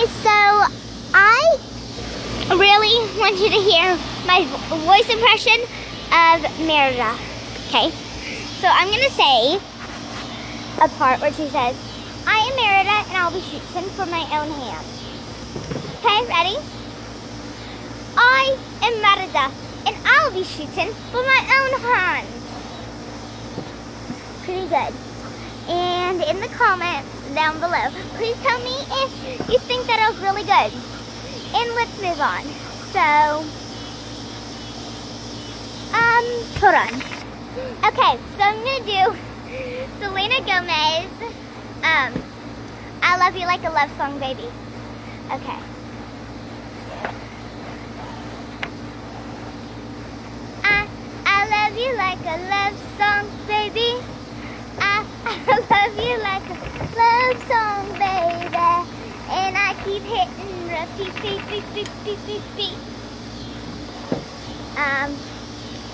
So I really want you to hear my voice impression of Merida. Okay, so I'm gonna say a part where she says, I am Merida and I'll be shooting for my own hands. Okay, ready? I am Merida and I'll be shooting for my own hands. Pretty good. And in the comments down below, please tell me if you think that I was really good. And let's move on. So, um, hold on. Okay, so I'm gonna do Selena Gomez, um, I Love You Like a Love Song, Baby. Okay. I, I love you like a love song, baby. I, I love song, baby. And I keep hitting repeat, beat, beat, beat, beat. Um,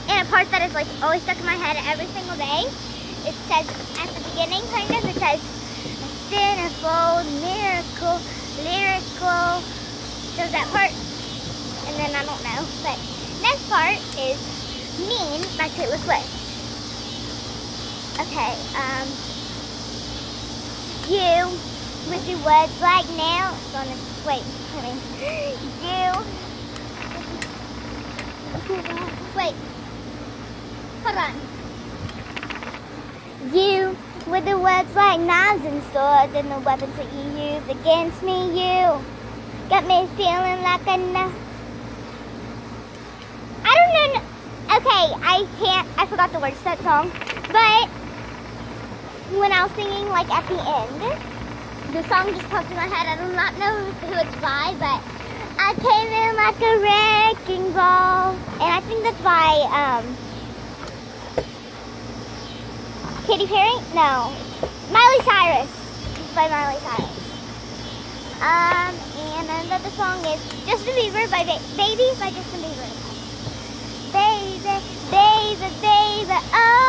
and a part that is like always stuck in my head every single day. It says at the beginning, kind of, it says a centerfold, miracle, lyrical. Shows that part, and then I don't know. But next part is Mean by Taylor Swift. Okay, um, with your words like now. On the, wait, you. Wait, hold on. You with the words like knives and swords and the weapons that you use against me, you got me feeling like a no. I don't know. Okay, I can't. I forgot the words to that song, but when I was singing, like at the end, the song just popped in my head. I do not know who it's by, but I came in like a wrecking ball, and I think that's by um. Katy Perry? No. Miley Cyrus. It's by Miley Cyrus. Um, and another song is Justin Bieber by ba Baby by Justin Bieber. Baby, baby, baby, oh,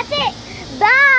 that's it. Bye.